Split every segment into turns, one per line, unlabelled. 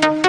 That's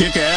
kick ass.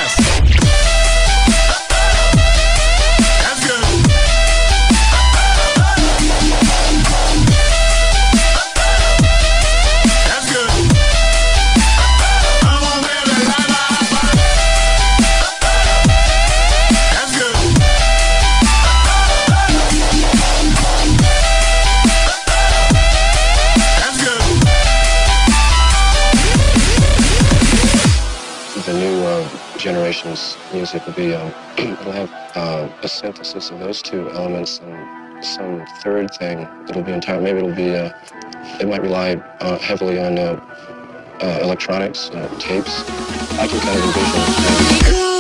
Music will be um, it'll have uh, a synthesis of those two elements and some third thing that'll be entire maybe it'll be uh, it might rely uh, heavily on uh, uh, electronics uh, tapes. I can kind of envision